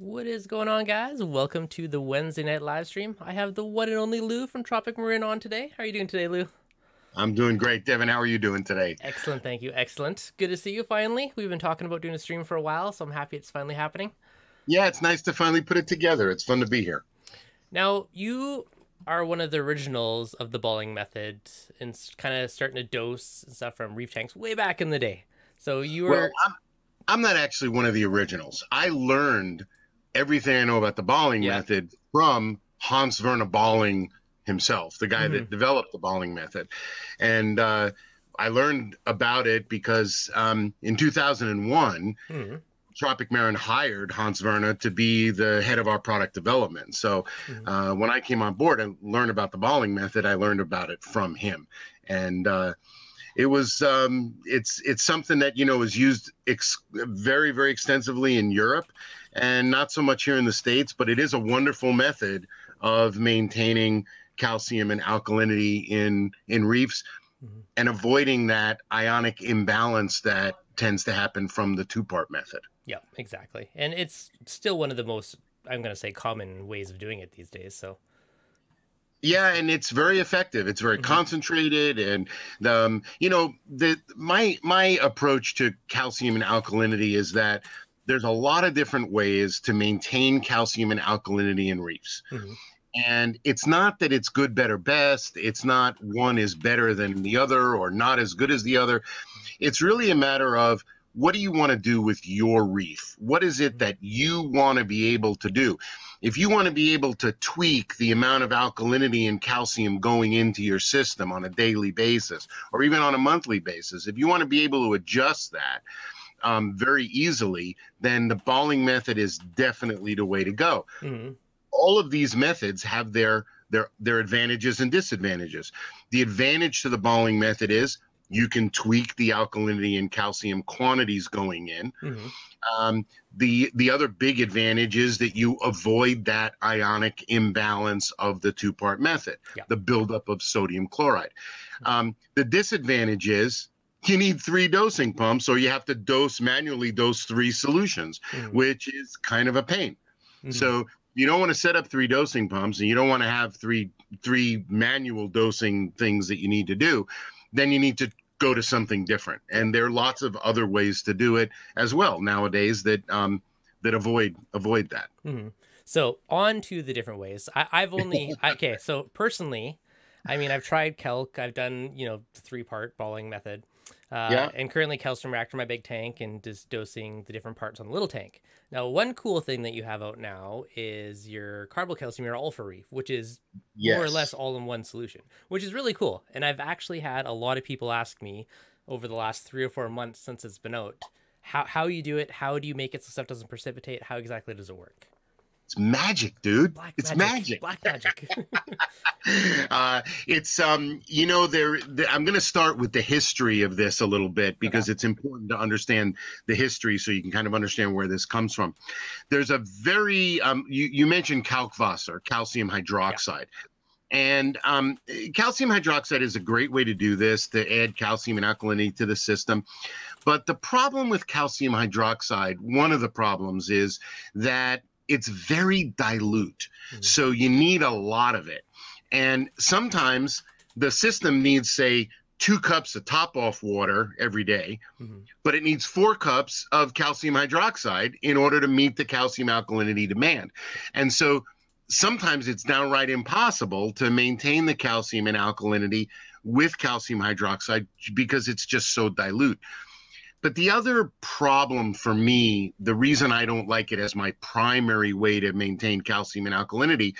What is going on, guys? Welcome to the Wednesday night live stream. I have the one and only Lou from Tropic Marin on today. How are you doing today, Lou? I'm doing great, Devin. How are you doing today? Excellent, thank you. Excellent. Good to see you finally. We've been talking about doing a stream for a while, so I'm happy it's finally happening. Yeah, it's nice to finally put it together. It's fun to be here. Now, you are one of the originals of the balling method and kind of starting to dose and stuff from reef tanks way back in the day. So you were. Well, I'm, I'm not actually one of the originals. I learned everything I know about the balling Yeah. method from Hans Werner Balling himself, the guy that developed the balling method. And uh, I learned about it because um, in 2001, Hmm. Tropic Marin hired Hans Werner to be the head of our product development. So Mhm. uh, when I came on board and learned about the balling method, I learned about it from him, and uh, it was um, it's it's something that you know is used ex- very very extensively in Europe, and not so much here in the states. But it is a wonderful method of maintaining calcium and alkalinity in in reefs. Mhm. And avoiding that ionic imbalance that tends to happen from the two part method. Yeah, exactly. And it's still one of the most, I'm going to say, common ways of doing it these days. So, Yeah, and it's very effective. It's very Mhm. concentrated, and um, you know the my my approach to calcium and alkalinity is that there's a lot of different ways to maintain calcium and alkalinity in reefs. Mhm. And it's not that it's good, better, best. It's not one is better than the other or not as good as the other. It's really a matter of what do you want to do with your reef? What is it that you want to be able to do? If you want to be able to tweak the amount of alkalinity and calcium going into your system on a daily basis or even on a monthly basis, if you want to be able to adjust that um, very easily, then the balling method is definitely the way to go Mhm. all of these methods have their their their advantages and disadvantages. The advantage to the balling method is you can tweak the alkalinity and calcium quantities going in. Mhm. Um, the the other big advantage is that you avoid that ionic imbalance of the two part method, Yeah. the buildup of sodium chloride. Um, the disadvantage is you need three dosing pumps, or you have to dose manually those three solutions, Mhm. which is kind of a pain. Mhm. So you don't want to set up three dosing pumps and you don't want to have three three manual dosing things that you need to do. Then you need to go to something different. And there are lots of other ways to do it as well nowadays that um that avoid avoid that. Mhm. So on to the different ways. I, I've only okay. So personally, I mean, I've tried Kalk. I've done you know the three part balling method. Uh, Yeah. And currently, calcium reactor my big tank and just dosing the different parts on the little tank. Now, one cool thing that you have out now is your carbocalcium, your All-For-Reef, which is more or less all in one solution, which is really cool. And I've actually had a lot of people ask me over the last three or four months since it's been out, how how you do it, how do you make it so stuff doesn't precipitate, how exactly does it work? It's magic, dude. Black it's magic. Black magic. uh, it's um, you know, there. I'm going to start with the history of this a little bit because it's important to understand the history so you can kind of understand where this comes from. There's a very um, you you mentioned Kalkwasser, calcium hydroxide. And um, calcium hydroxide is a great way to do this to add calcium and alkalinity to the system. But the problem with calcium hydroxide, one of the problems is that it's very dilute. Mhm. So you need a lot of it. And sometimes the system needs, say, two cups of top off water every day, Mhm. but it needs four cups of calcium hydroxide in order to meet the calcium alkalinity demand. And so sometimes it's downright impossible to maintain the calcium and alkalinity with calcium hydroxide because it's just so dilute. But the other problem for me, the reason I don't like it as my primary way to maintain calcium and alkalinity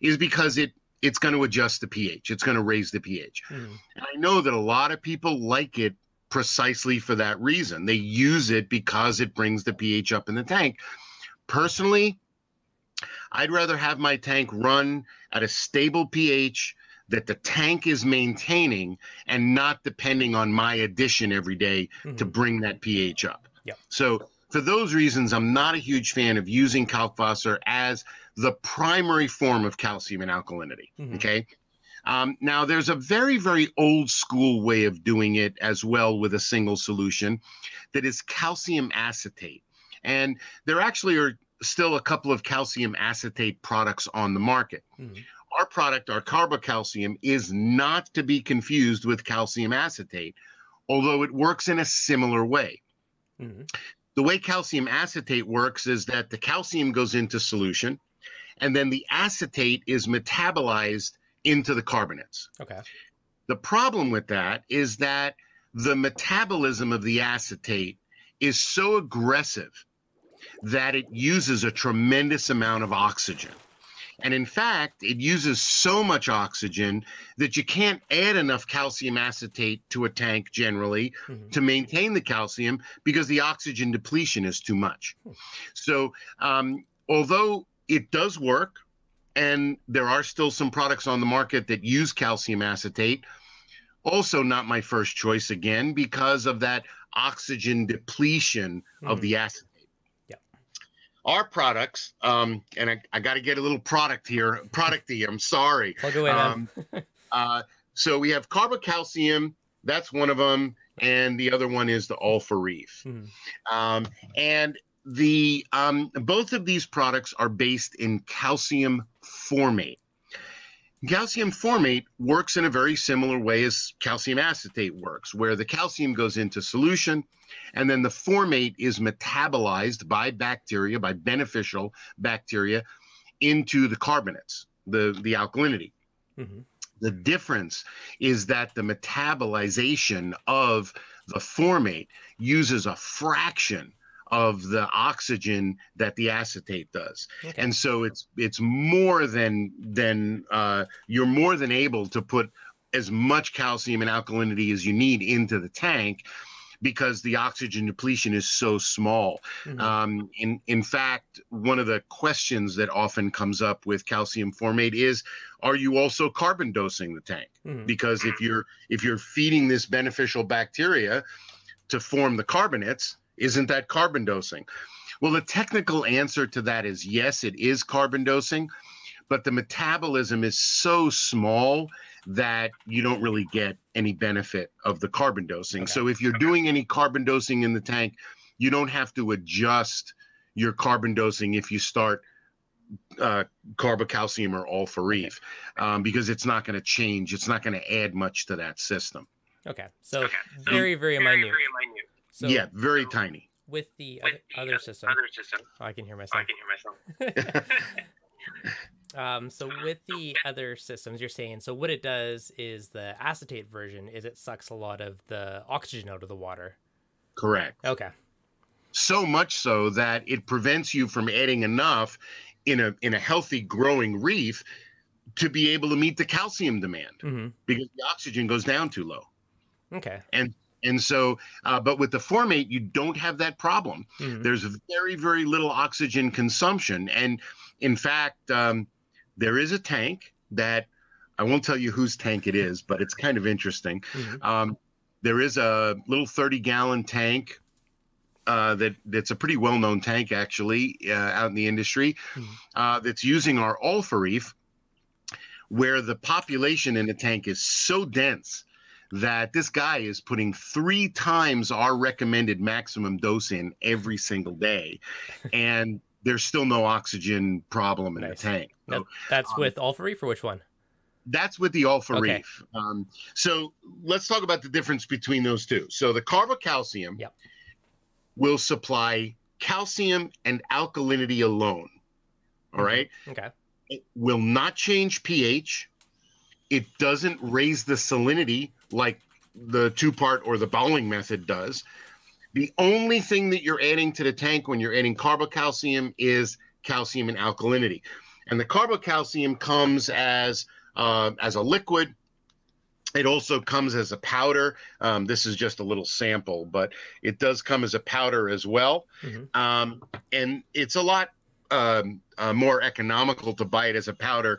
is because it it's going to adjust the pH. It's going to raise the pH. Mhm. And I know that a lot of people like it precisely for that reason. They use it because it brings the pH up in the tank. Personally, I'd rather have my tank run at a stable pH that the tank is maintaining and not depending on my addition every day to Mhm. bring that pH up. Yep. So for those reasons, I'm not a huge fan of using Kalkwasser as the primary form of calcium and alkalinity. Mhm. Okay. Um, now, there's a very, very old school way of doing it as well with a single solution that is calcium acetate. And there actually are still a couple of calcium acetate products on the market. Mhm. Our product, our carbocalcium, is not to be confused with calcium acetate, although it works in a similar way. Mhm. The way calcium acetate works is that the calcium goes into solution, and then the acetate is metabolized into the carbonates. Okay. The problem with that is that the metabolism of the acetate is so aggressive that it uses a tremendous amount of oxygen. And in fact, it uses so much oxygen that you can't add enough calcium acetate to a tank generally Mhm. to maintain the calcium because the oxygen depletion is too much. So, um, although it does work, and there are still some products on the market that use calcium acetate, also not my first choice again because of that oxygen depletion of Mhm. the acetate. Our products, um, and I, I got to get a little product here, producty. I'm sorry. Plug away. Um, uh, so we have carbocalcium. That's one of them, and the other one is the All-For-Reef. Mhm. Um, and the um, both of these products are based in calcium formate. Calcium formate works in a very similar way as calcium acetate works, where the calcium goes into solution and then the formate is metabolized by bacteria, by beneficial bacteria, into the carbonates, the, the alkalinity. Mhm. The difference is that the metabolization of the formate uses a fraction of the oxygen that the acetate does Okay. and so it's it's more than than uh, you're more than able to put as much calcium and alkalinity as you need into the tank because the oxygen depletion is so small. Mhm. Um, in in fact, one of the questions that often comes up with calcium formate is, are you also carbon dosing the tank? Mhm. Because if you're if you're feeding this beneficial bacteria to form the carbonates, isn't that carbon dosing? Well, the technical answer to that is yes, it is carbon dosing, but the metabolism is so small that you don't really get any benefit of the carbon dosing. Okay. So if you're doing any carbon dosing in the tank, you don't have to adjust your carbon dosing if you start uh, carbocalcium or All-For-Reef um, because it's not going to change. It's not going to add much to that system. Okay. So Okay. very, very Very, minute. very minute. So yeah, very tiny. with the With other, the other system, Other system. oh, I can hear myself. I can hear myself. Um, so with the other systems, you're saying so what it does is the acetate version is it sucks a lot of the oxygen out of the water. Correct. Okay. so much so that it prevents you from adding enough in a in a healthy growing reef to be able to meet the calcium demand hmm because the oxygen goes down too low Okay. and so uh, but with the formate you don't have that problem Mhm. there's very very little oxygen consumption and in fact um, there is a tank that i won't tell you whose tank it is but it's kind of interesting Mhm. um, there is a little 30 gallon tank uh, that that's a pretty well known tank actually uh, out in the industry Mhm. uh, that's using our All-For-Reef, where the population in the tank is so dense that this guy is putting three times our recommended maximum dose in every single day, and there's still no oxygen problem in Nice. the tank. So That- that's um, with All-For-Reef for which one? that's with the alpha Okay. reef. Um, so let's talk about the difference between those two. So the carbocalcium Yep. will supply calcium and alkalinity alone. All Mhm. right. Okay. It will not change pH. It doesn't raise the salinity like the two part or the balling method does. The only thing that you're adding to the tank when you're adding carbocalcium is calcium and alkalinity. And the carbocalcium comes as uh, as a liquid. It also comes as a powder. Um, this is just a little sample, but it does come as a powder as well. Mhm. Um, and it's a lot um, uh, more economical to buy it as a powder.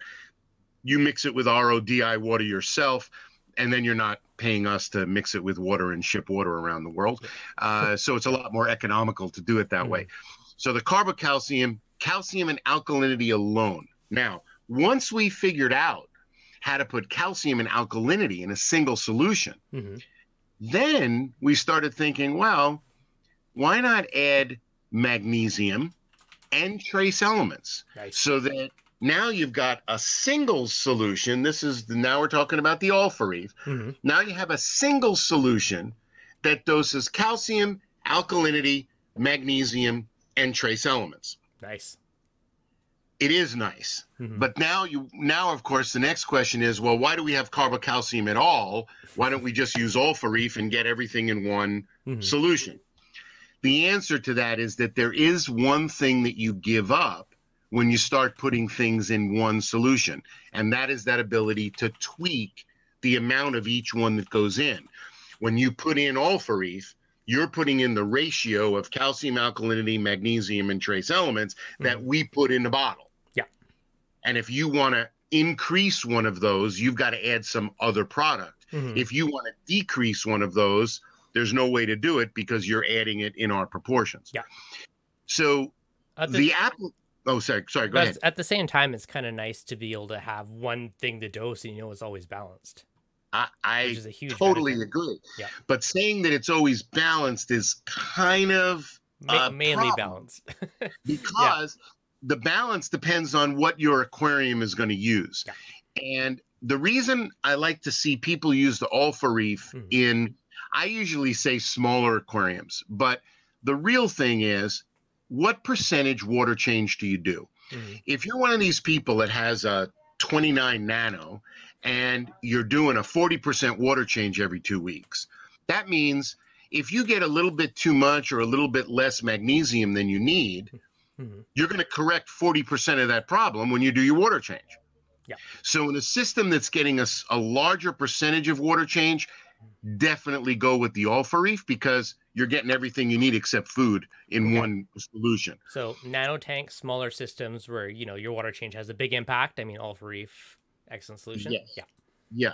You mix it with RODI water yourself, and then you're not paying us to mix it with water and ship water around the world. Uh, so it's a lot more economical to do it that way. So the carbocalcium, calcium and alkalinity alone. Now, once we figured out how to put calcium and alkalinity in a single solution, hmm then we started thinking, well, why not add magnesium and trace elements. Nice. So that now you've got a single solution. This is now we're talking about the All-For hmm Now you have a single solution that doses calcium, alkalinity, magnesium, and trace elements. Nice. It is nice. Mhm. But now you now of course the next question is, well, why do we have carbocalcium at all? Why don't we just use All-For and get everything in one Mhm. solution? The answer to that is that there is one thing that you give up when you start putting things in one solution, and that is that ability to tweak the amount of each one that goes in. When you put in All-For you're putting in the ratio of calcium, alkalinity, magnesium, and trace elements that we put in the bottle. Yeah. And if you want to increase one of those, you've got to add some other product. Mhm. If you want to decrease one of those, there's no way to do it because you're adding it in our proportions. Yeah. So the, the, apple. Oh, sorry. Sorry. Go but ahead. at the same time, it's kind of nice to be able to have one thing to dose and you know it's always balanced, I, I which is a huge totally benefit. agree. Yeah. But saying that it's always balanced is kind of Ma- uh, mainly balanced. because the balance depends on what your aquarium is going to use. And the reason I like to see people use the All-For-Reef Mhm. in, I usually say smaller aquariums, but the real thing is what percentage water change do you do? Mhm. If you're one of these people that has a 29 nano and you're doing a 40% water change every two weeks, that means if you get a little bit too much or a little bit less magnesium than you need, Mhm. you're going to correct 40% of that problem when you do your water change. Yeah. So in a system that's getting us a, larger percentage of water change, definitely go with the All-For-Reef because you're getting everything you need except food in Okay. one solution. So nano tanks, smaller systems where you know your water change has a big impact. I mean, All-For-Reef, excellent solution. Yes. Yeah. Yeah.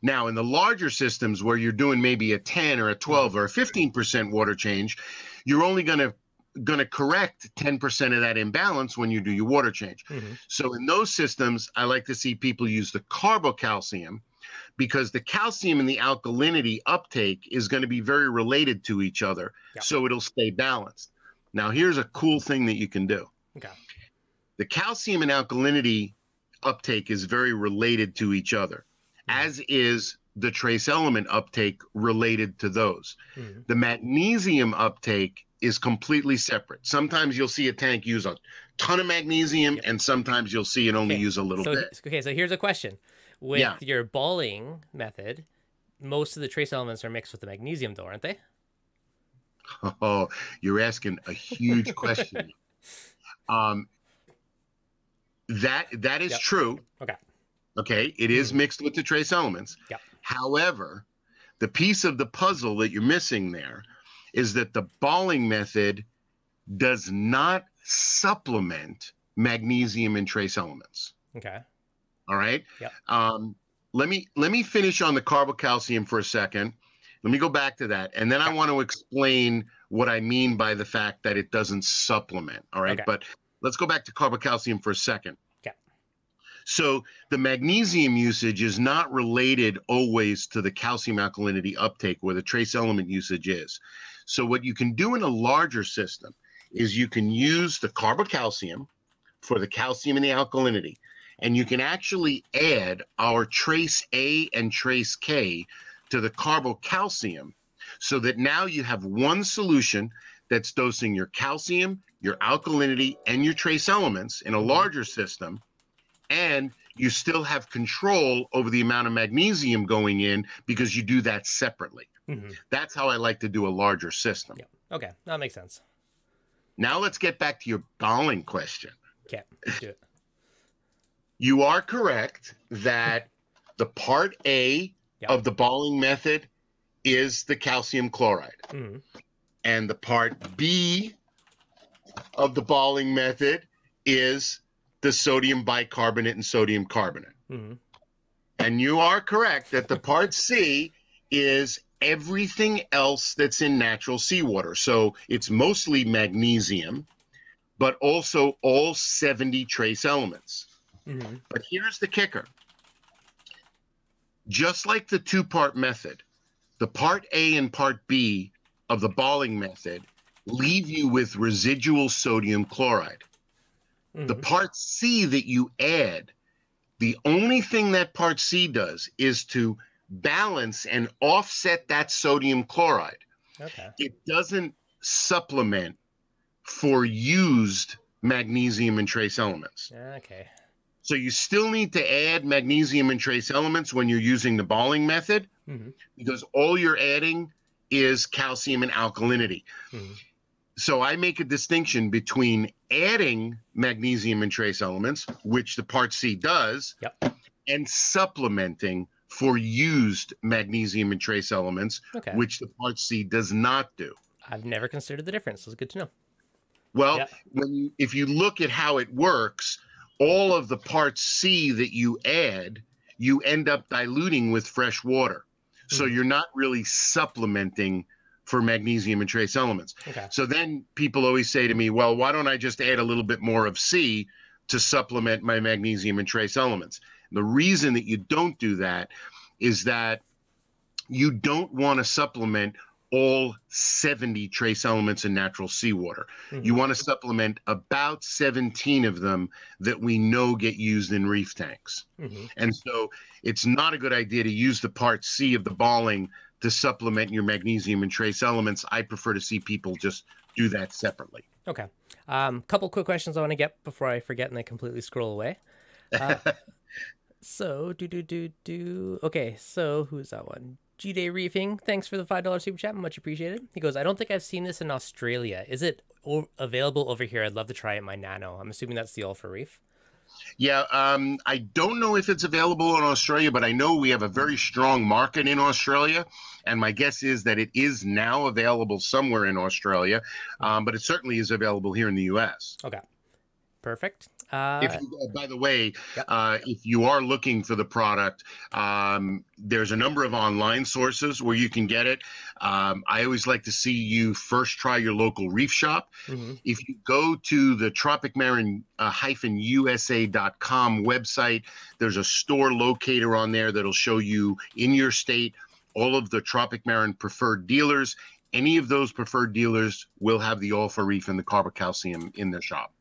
Now, in the larger systems where you're doing maybe a 10 or a 12 or a 15% water change, you're only going to going to correct 10% of that imbalance when you do your water change. Mhm. So in those systems, I like to see people use the carbocalcium because the calcium and the alkalinity uptake is going to be very related to each other. So it'll stay balanced. Now, here's a cool thing that you can do. Okay. The calcium and alkalinity uptake is very related to each other, Mhm. as is the trace element uptake related to those. Mhm. The magnesium uptake is completely separate. Sometimes you'll see a tank use a ton of magnesium, Yep. and sometimes you'll see it only Okay, use a little So bit. okay, so here's a question: With Yeah. your balling method, most of the trace elements are mixed with the magnesium, though, aren't they? Oh, you're asking a huge question. Um, that that is Yep. true. Okay. Okay, it is Mhm. mixed with the trace elements. Yep. However, the piece of the puzzle that you're missing there is that the balling method does not supplement magnesium and trace elements. Okay. All right. Yep. Um, let me let me finish on the carbocalcium for a second. Let me go back to that, and then I want to explain what I mean by the fact that it doesn't supplement. All right. Okay. But let's go back to carbocalcium for a second. Okay. So the magnesium usage is not related always to the calcium alkalinity uptake where the trace element usage is. So what you can do in a larger system is you can use the carbocalcium for the calcium and the alkalinity. And you can actually add our trace A and trace K to the carbocalcium so that now you have one solution that's dosing your calcium, your alkalinity, and your trace elements in a larger system. And you still have control over the amount of magnesium going in because you do that separately. hmm That's how I like to do a larger system. Yeah. Okay, that makes sense. Now let's get back to your balling question. Okay, let's do it. You are correct that the part A Yep. of the balling method is the calcium chloride, Mhm. and the part B of the balling method is the sodium bicarbonate and sodium carbonate. Mhm. And you are correct that the part C is everything else that's in natural seawater. So it's mostly magnesium, but also all 70 trace elements. Mhm. But here's the kicker. Just like the two part method, the part A and part B of the balling method leave you with residual sodium chloride. The Mhm. part C that you add, the only thing that part C does is to balance and offset that sodium chloride. Okay. It doesn't supplement for used magnesium and trace elements. Okay. So you still need to add magnesium and trace elements when you're using the balling method Mhm. because all you're adding is calcium and alkalinity. Mhm. So I make a distinction between adding magnesium and trace elements, which the part C does, Yep. and supplementing for used magnesium and trace elements, Okay. which the part C does not do. I've never considered the difference. It's good to know. Well, Yeah. when you, if you look at how it works, all of the part C that you add, you end up diluting with fresh water. So Mhm. you're not really supplementing for magnesium and trace elements. Okay. So then people always say to me, well, why don't I just add a little bit more of C to supplement my magnesium and trace elements? The reason that you don't do that is that you don't want to supplement all 70 trace elements in natural seawater. Mhm. You want to supplement about 17 of them that we know get used in reef tanks. Mhm. And so it's not a good idea to use the part C of the balling to supplement your magnesium and trace elements. I prefer to see people just do that separately. Okay. Um, couple quick questions I want to get before I forget and I completely scroll away. Uh, so do do do do. Okay, so who's that one? G Day Reefing. Thanks for the five dollar super chat. Much appreciated. He goes. I don't think I've seen this in Australia. Is it available over here? I'd love to try it my Nano. I'm assuming that's the All-For-Reef. Yeah, um, I don't know if it's available in Australia, but I know we have a very strong market in Australia. And my guess is that it is now available somewhere in Australia, um, but it certainly is available here in the US. Okay. Perfect. Uh, if you, uh, by the way, Yep. uh, if you are looking for the product, um, there's a number of online sources where you can get it. Um, I always like to see you first try your local reef shop. mhm. If you go to the tropicmarin-usa.com website, there's a store locator on there that'll show you in your state all of the Tropic Marin preferred dealers. Any of those preferred dealers will have the All-For-Reef and the carbocalcium in their shop.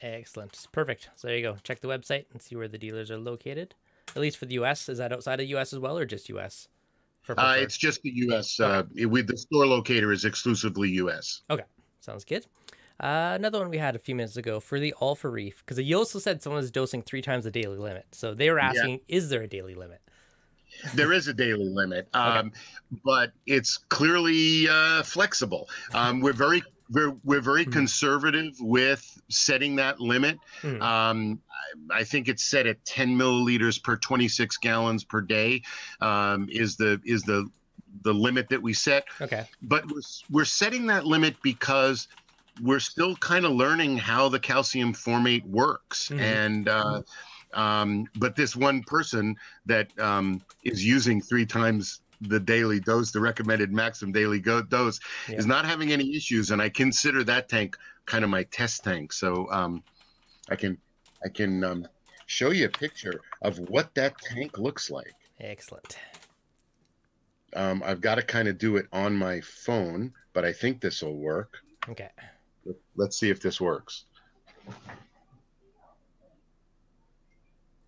Excellent. Perfect. So there you go. Check the website and see where the dealers are located. At least for the US. Is that outside of US as well or just US? For Uh, it's just the U.S. Uh, it- with the store locator is exclusively U.S. Okay, sounds good. Uh, another one we had a few minutes ago for the All-For-Reef, because you also said someone was dosing three times the daily limit. So they were Yeah. asking, is there a daily limit? There is a daily limit, um, but it's clearly uh, flexible. Um, we're very we're, we're very Mhm. conservative with setting that limit. Mhm. Um, I, I think it's set at 10 milliliters per 26 gallons per day um, is the is the the limit that we set. Okay. but we're, we're setting that limit because we're still kind of learning how the calcium formate works Mhm. and uh, um, but this one person that um, is using three times the daily dose the recommended maximum daily go- dose Yeah. is not having any issues and i consider that tank kind of my test tank so um, i can i can um, show you a picture of what that tank looks like Excellent. um, i've got to kind of do it on my phone but i think this will work Okay. Let's see if this works.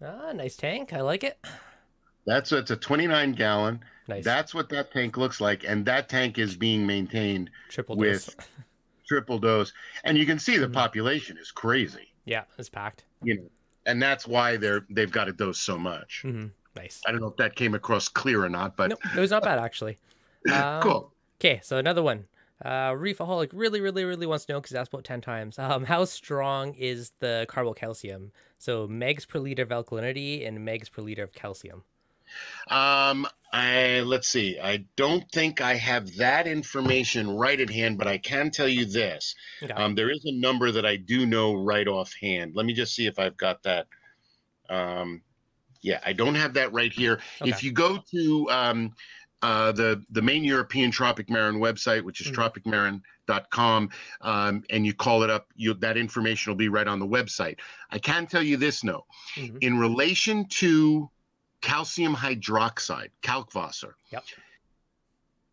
Ah, nice tank. I like it. That's it's a 29 gallon. Nice. That's what that tank looks like, and that tank is being maintained Triple with- dose. triple dose. And you can see the Mhm. population is crazy, Yeah, it's packed. you know, and that's why they're they've got to dose so much. hmm Nice. I don't know if that came across clear or not, but No, it was not bad actually. Um, cool. Okay, so another one. Uh, Reefaholic really, really, really wants to know because asked about 10 times. Um, how strong is the carbocalcium? So megs per liter of alkalinity and megs per liter of calcium. Um, I let's see. I don't think I have that information right at hand, but I can tell you this. Okay. Um, there is a number that I do know right offhand. Let me just see if I've got that. Um, yeah, I don't have that right here. If you go to um, uh, the the main European Tropic Marin website, which is Mhm. tropicmarin.com, um, and you call it up, you, that information will be right on the website. I can tell you this, no, Mhm. in relation to calcium hydroxide, Kalkwasser. Yep.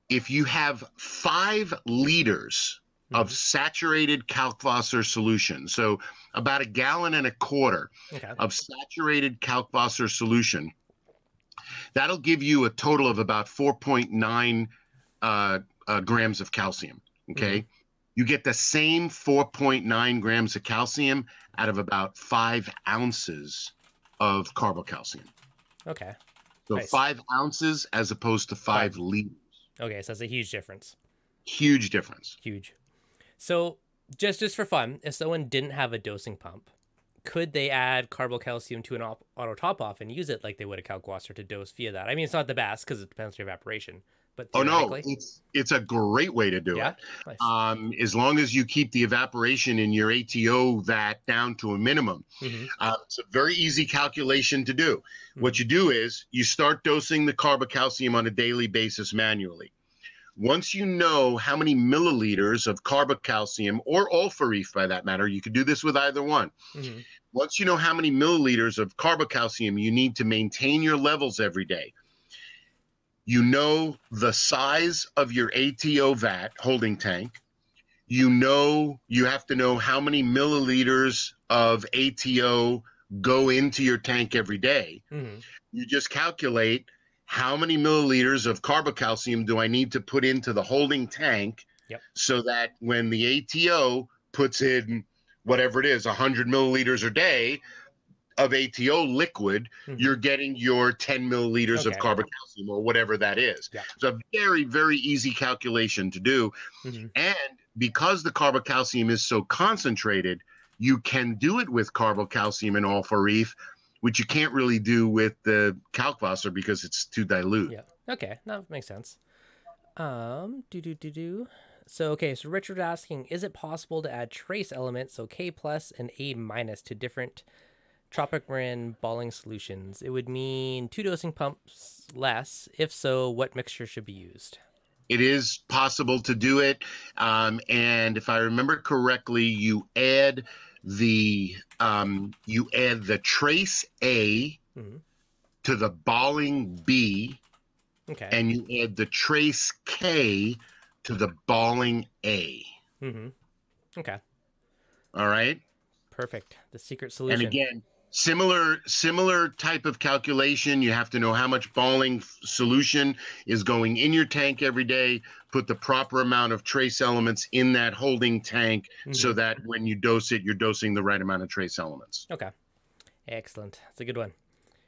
If you have five liters of saturated Kalkwasser solution. So about a gallon and a quarter Okay. of saturated Kalkwasser solution. That'll give you a total of about 4.9 uh, uh, grams of calcium. Okay. You get the same 4.9 grams of calcium out of about five ounces of carbocalcium. Okay. So Nice. five ounces as opposed to five, Five. liters. Okay. So that's a huge difference. Huge difference. Huge. So just just for fun, if someone didn't have a dosing pump, could they add carbocalcium to an op- auto top off and use it like they would a calc Kalkwasser to dose via that? I mean, it's not the best because it depends on your evaporation. But Oh no, it's it's a great way to do yeah, it. nice. Um, as long as you keep the evaporation in your ATO vat down to a minimum. Mhm. Uh, it's a very easy calculation to do. What you do is you start dosing the carbocalcium on a daily basis manually. Once you know how many milliliters of carbocalcium or All-For-Reef by that matter, you could do this with either one. Mhm. Once you know how many milliliters of carbocalcium you need to maintain your levels every day, you know the size of your ATO vat holding tank. You know you have to know how many milliliters of ATO go into your tank every day. Mhm. You just calculate how many milliliters of carbocalcium do I need to put into the holding tank Yep. so that when the ATO puts in whatever it is, 100 milliliters a day of ATO liquid, Mhm. you're getting your 10 milliliters of Okay. carbocalcium or whatever that is. Yeah. It's a very, very easy calculation to do. Mhm. And because the carbocalcium is so concentrated, you can do it with carbocalcium and All-For-Reef, which you can't really do with the Kalkwasser because it's too dilute. Yeah. Okay, that makes sense. Um, do do do do. So okay, so Richard asking, is it possible to add trace elements, so K plus and A minus, to different Tropic Marin balling solutions? It would mean two dosing pumps less. If so, what mixture should be used? It is possible to do it. Um, and if I remember correctly, you add the um, you add the trace A Mhm. to the balling B, Okay. and you add the trace K to the balling A. mm-hmm. Okay. All right. Perfect. The secret solution. And again, similar similar type of calculation. You have to know how much balling f- solution is going in your tank every day. Put the proper amount of trace elements in that holding tank, so Mhm. that when you dose it, you're dosing the right amount of trace elements. Okay. Excellent. That's a good one.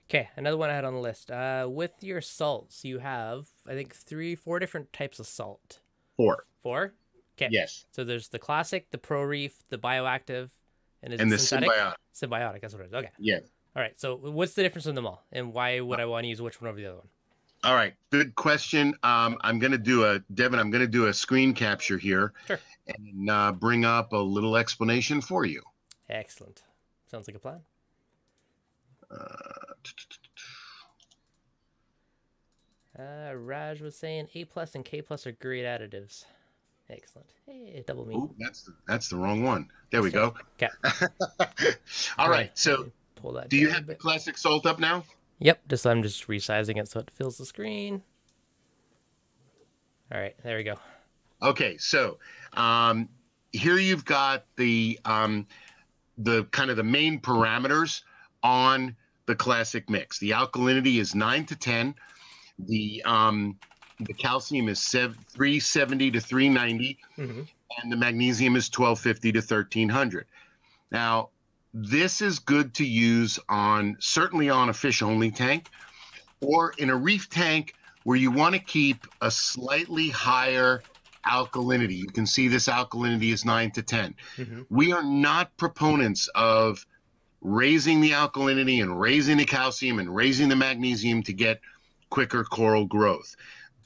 Okay, another one I had on the list. Uh, with your salts, you have I think three, four different types of salt. Four. Four. Okay. Yes. So there's the classic, the pro reef, the bioactive, and is And it the synthetic? symbiotic. Symbiotic. That's what it is. Okay. Yeah. All right. So what's the difference in them all, and why would I want to use which one over the other one? All right, good question. Um, I'm going to do a Devin. I'm going to do a screen capture here, Sure. and uh, bring up a little explanation for you. Excellent. Sounds like a plan. Uh, Uh, Raj was saying A plus and K plus are great additives. Excellent. Hey, double me. ooh, that's the, that's the wrong one. There we go. Okay. All right. So, Pull that. do you have the classic salt up now? Yep. Just I'm just resizing it so it fills the screen. All right. There we go. Okay, so um, here you've got the um, the kind of the main parameters on the classic mix. The alkalinity is nine to ten. The um, the calcium is 370 to 390, hmm and the magnesium is 1250 to 1300. Now, this is good to use on certainly on a fish only tank or in a reef tank where you want to keep a slightly higher alkalinity. You can see this alkalinity is 9 to 10. hmm We are not proponents of raising the alkalinity and raising the calcium and raising the magnesium to get quicker coral growth.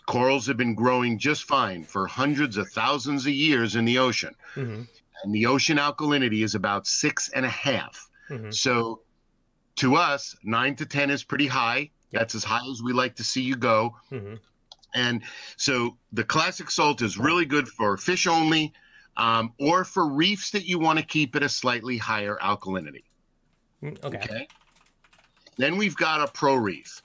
Corals have been growing just fine for hundreds of thousands of years in the ocean, hmm and the ocean alkalinity is about six and a half. hmm So, to us, nine to 10 is pretty high. Yep. That's as high as we like to see you go. hmm And so the classic salt is really good for fish only um, or for reefs that you want to keep at a slightly higher alkalinity. Okay. Then we've got a pro reef.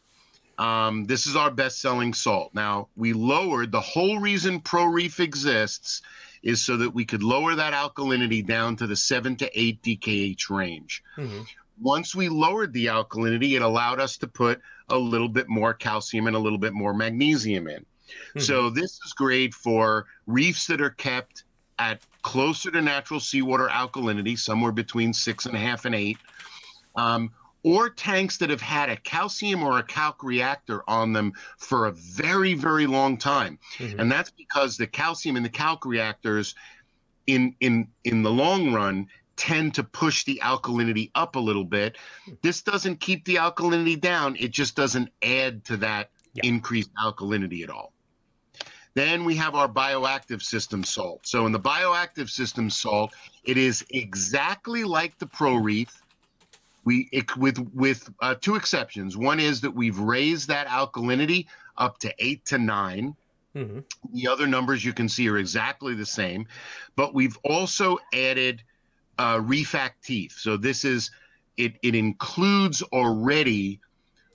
Um, this is our best selling salt. Now, we lowered the whole reason pro reef exists is so that we could lower that alkalinity down to the 7 to 8 DKH range. Mm-hmm. Once we lowered the alkalinity, it allowed us to put a little bit more calcium and a little bit more magnesium in. Mm-hmm. So this is great for reefs that are kept at closer to natural seawater alkalinity, somewhere between six and a half and eight, um, or tanks that have had a calcium or a calc reactor on them for a very, very long time. Mm-hmm. And that's because the calcium in the calc reactors in in in the long run tend to push the alkalinity up a little bit. This doesn't keep the alkalinity down, it just doesn't add to that yeah. increased alkalinity at all. Then we have our bioactive system salt. So in the bioactive system salt, it is exactly like the ProReef. We it, with with uh, two exceptions. One is that we've raised that alkalinity up to eight to 9 mm-hmm. The other numbers you can see are exactly the same, but we've also added uh, Actif. So this is it. It includes already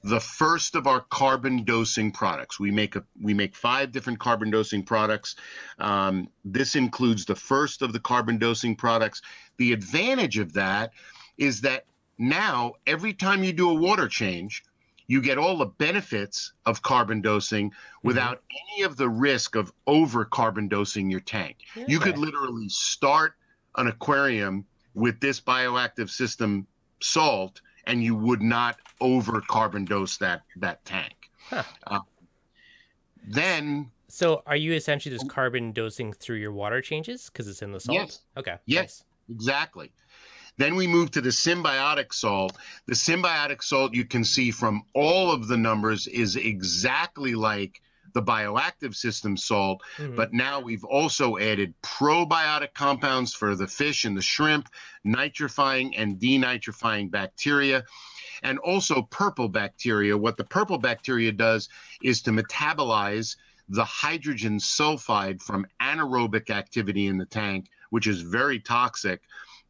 the first of our carbon dosing products. We make a we make five different carbon dosing products. Um, this includes the first of the carbon dosing products. The advantage of that is that now every time you do a water change, you get all the benefits of carbon dosing mm-hmm. without mm-hmm. any of the risk of over carbon dosing your tank. Okay. You could literally start an aquarium with this bioactive system salt and you would not over carbon dose that that tank. Huh. Uh, then. So, are you essentially just carbon dosing through your water changes because it's in the salt? Yes. Okay. Yes. Nice. Exactly. Then we move to the symbiotic salt. The symbiotic salt you can see from all of the numbers is exactly like the bioactive system salt, mm-hmm. but now we've also added probiotic compounds for the fish and the shrimp, nitrifying and denitrifying bacteria, and also purple bacteria. What the purple bacteria does is to metabolize the hydrogen sulfide from anaerobic activity in the tank, which is very toxic,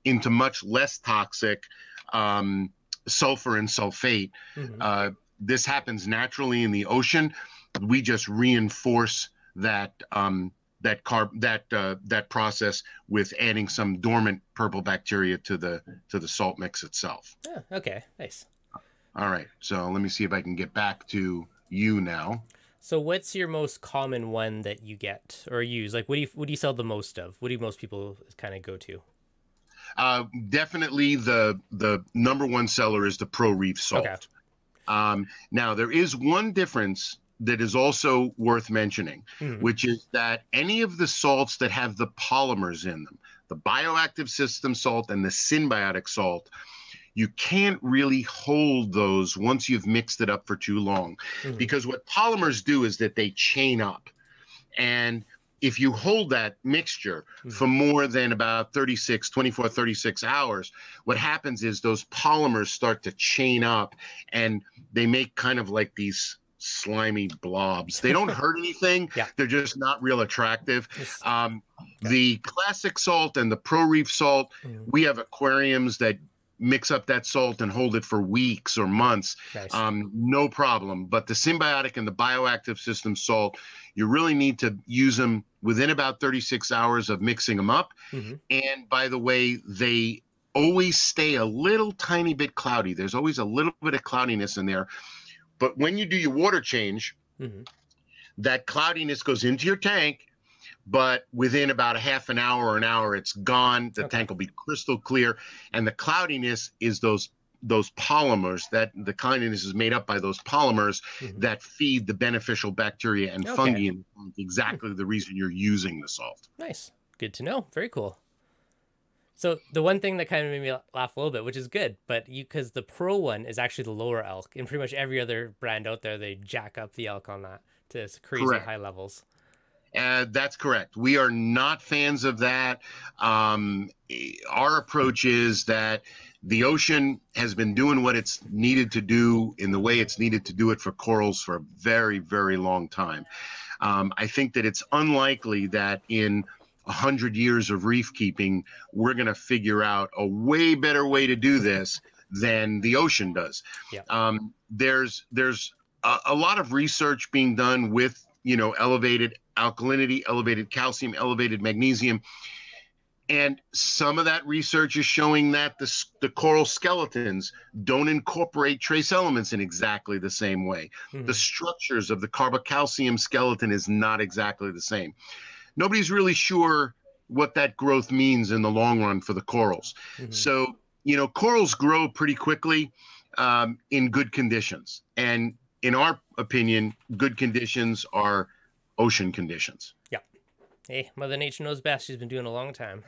into much less toxic um, sulfur and sulfate. Mm-hmm. Uh, this happens naturally in the ocean, we just reinforce that um, that carb that uh, that process with adding some dormant purple bacteria to the to the salt mix itself. Yeah, okay, nice. All right, so let me see if I can get back to you now. So, what's your most common one that you get or use? Like, what do you what do you sell the most of? What do most people kind of go to? Uh, definitely the the number one seller is the Pro Reef salt. Okay. Um, now there is one difference that is also worth mentioning, mm-hmm. which is that any of the salts that have the polymers in them, the bioactive system salt and the symbiotic salt, you can't really hold those once you've mixed it up for too long. Mm-hmm. Because what polymers do is that they chain up. And if you hold that mixture mm-hmm. for more than about 36, 24, 36 hours, what happens is those polymers start to chain up and they make kind of like these slimy blobs. They don't hurt anything. Yeah. They're just not real attractive. Um, The classic salt and the pro reef salt, mm. we have aquariums that mix up that salt and hold it for weeks or months. Nice. Um, no problem. But the symbiotic and the bioactive system salt, you really need to use them within about 36 hours of mixing them up. Mm-hmm. And by the way, they always stay a little tiny bit cloudy. There's always a little bit of cloudiness in there but when you do your water change, mm-hmm. that cloudiness goes into your tank, but within about a half an hour or an hour, it's gone. The okay. tank will be crystal clear, and the cloudiness is those those polymers that the cloudiness is made up by those polymers mm-hmm. that feed the beneficial bacteria and okay. fungi exactly the reason you're using the salt nice good to know very cool so the one thing that kind of made me laugh a little bit, which is good, but you because the pro one is actually the lower alk, and pretty much every other brand out there they jack up the alk on that to crazy correct. high levels. Uh, that's correct. We are not fans of that. Um, our approach is that the ocean has been doing what it's needed to do in the way it's needed to do it for corals for a very, very long time. Um, I think that it's unlikely that in 100 years of reef keeping, we're going to figure out a way better way to do this than the ocean does. Yeah. Um, there's there's a, a, lot of research being done with you know elevated alkalinity, elevated calcium, elevated magnesium. And some of that research is showing that the, the coral skeletons don't incorporate trace elements in exactly the same way. Mm-hmm. The structures of the carbocalcium skeleton is not exactly the same. Nobody's really sure what that growth means in the long run for the corals. Mm-hmm. So, you know, corals grow pretty quickly um, in good conditions. And in our opinion, good conditions are ocean conditions. Yeah. Hey, Mother Nature knows best. She's been doing a long time.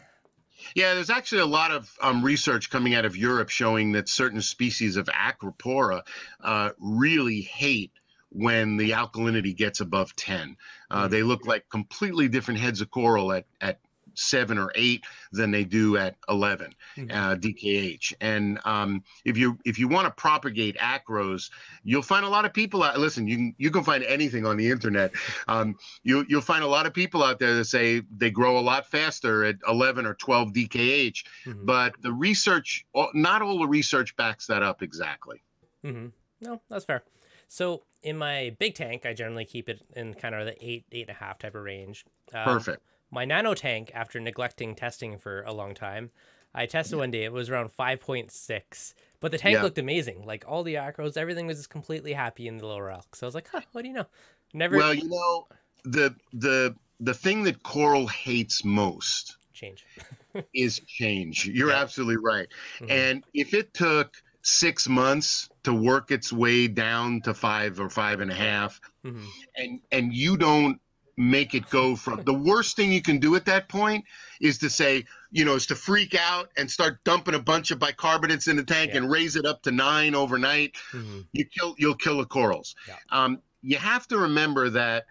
Yeah, there's actually a lot of um, research coming out of Europe showing that certain species of Acropora uh, really hate when the alkalinity gets above 10. Uh, mm. They look like completely different heads of coral at, at seven or eight than they do at 11 mm-hmm. uh, DKH. And um, if you if you want to propagate acros, you'll find a lot of people out. Listen, you can you can find anything on the internet. Um, you you'll find a lot of people out there that say they grow a lot faster at 11 or 12 DKH, mm-hmm. but the research, not all the research backs that up exactly. Mm-hmm. No, that's fair. So in my big tank, I generally keep it in kind of the eight, eight and a half type of range. Um, Perfect my nano tank, after neglecting testing for a long time, I tested one day. It was around 5.6, but the tank yeah. looked amazing. Like all the acros, everything was just completely happy in the lower alk. So I was like, huh, what do you know? Never. Well, you know, the the the thing that coral hates most change is change. You're yeah. absolutely right. Mm-hmm. And if it took six months to work its way down to five or five and a half, mm-hmm. and and you don't make it go from the worst thing you can do at that point is to say, you know, is to freak out and start dumping a bunch of bicarbonates in the tank yeah. and raise it up to nine overnight. Mm-hmm. You kill, you'll kill the corals. Yeah. Um, you have to remember that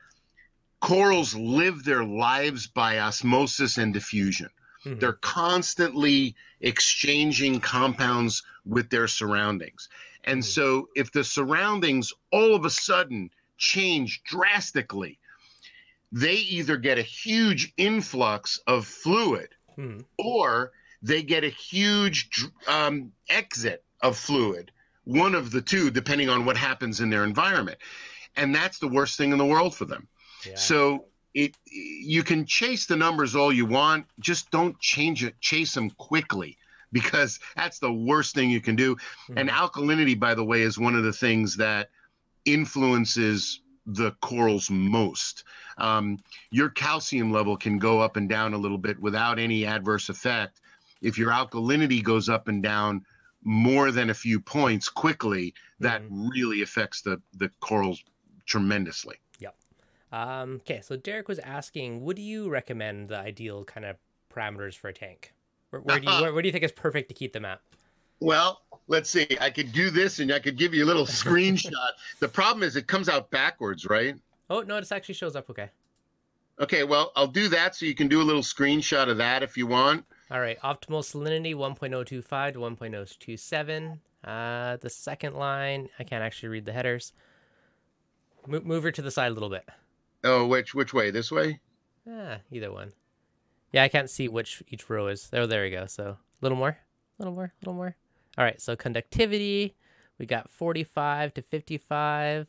corals live their lives by osmosis and diffusion. Mm-hmm. They're constantly exchanging compounds with their surroundings. And mm-hmm. so if the surroundings all of a sudden change drastically, they either get a huge influx of fluid hmm. or they get a huge um, exit of fluid, one of the two, depending on what happens in their environment. And that's the worst thing in the world for them. Yeah. So it you can chase the numbers all you want, just don't change it, chase them quickly because that's the worst thing you can do. Mm-hmm. And alkalinity, by the way, is one of the things that influences the corals most. Um, your calcium level can go up and down a little bit without any adverse effect. If your alkalinity goes up and down more than a few points quickly, that mm-hmm. really affects the the corals tremendously. Yep. Um, okay, so Derek was asking, what do you recommend the ideal kind of parameters for a tank? Where, where do you where, where do you think is perfect to keep them at? Well, let's see. I could do this and I could give you a little screenshot. The problem is it comes out backwards, right? Oh, no, it actually shows up okay. Okay, well, I'll do that so you can do a little screenshot of that if you want. All right, optimal salinity 1.025 to 1.027. Uh, the second line, I can't actually read the headers. Mo- move her to the side a little bit. Oh, which which way? This way? Yeah, either one. Yeah, I can't see which each row is. Oh, there we go. So a little more, a little more, a little more. All right, so conductivity, we got 45 to 55.